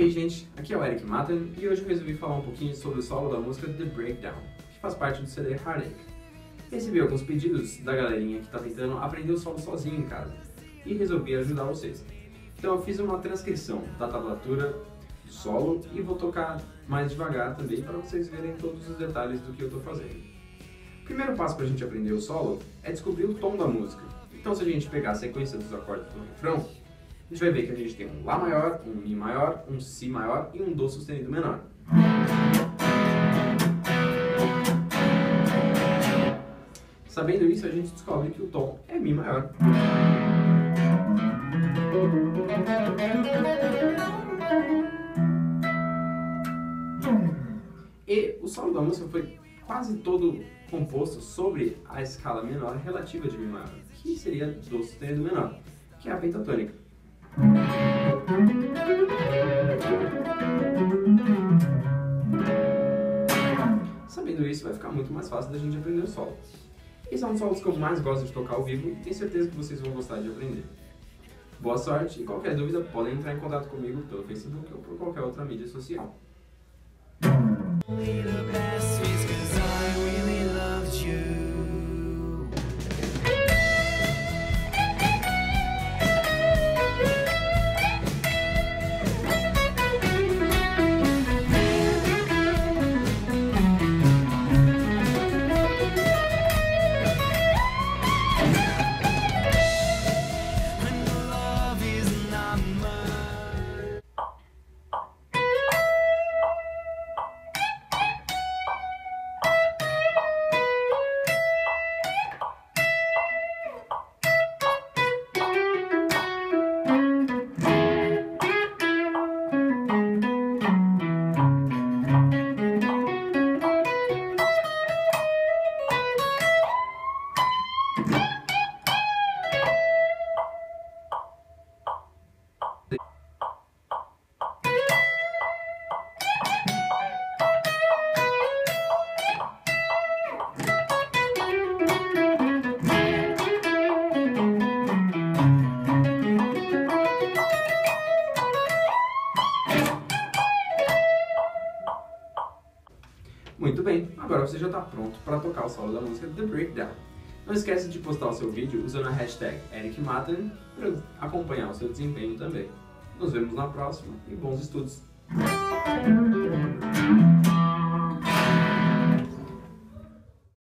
aí, gente, aqui é o Eric Matten e hoje eu resolvi falar um pouquinho sobre o solo da música The Breakdown, que faz parte do CD Heartache. Recebi alguns pedidos da galerinha que está tentando aprender o solo sozinho em casa e resolvi ajudar vocês. Então eu fiz uma transcrição da tablatura do solo e vou tocar mais devagar também para vocês verem todos os detalhes do que eu estou fazendo. O primeiro passo para a gente aprender o solo é descobrir o tom da música. Então se a gente pegar a sequência dos acordes do refrão, a gente vai ver que a gente tem um Lá maior, um Mi maior, um Si maior e um Dó sustenido menor. Sabendo isso, a gente descobre que o tom é Mi maior. E o solo da música foi quase todo composto sobre a escala menor relativa de Mi maior, que seria Dó sustenido menor, que é a pentatônica. Sabendo isso, vai ficar muito mais fácil da gente aprender o solo. Esses são os solos que eu mais gosto de tocar ao vivo e tenho certeza que vocês vão gostar de aprender. Boa sorte e qualquer dúvida podem entrar em contato comigo pelo Facebook ou por qualquer outra mídia social. Muito bem, agora você já está pronto para tocar o solo da música The Breakdown. Não esquece de postar o seu vídeo usando a hashtag EricMatten para acompanhar o seu desempenho também. Nos vemos na próxima e bons estudos!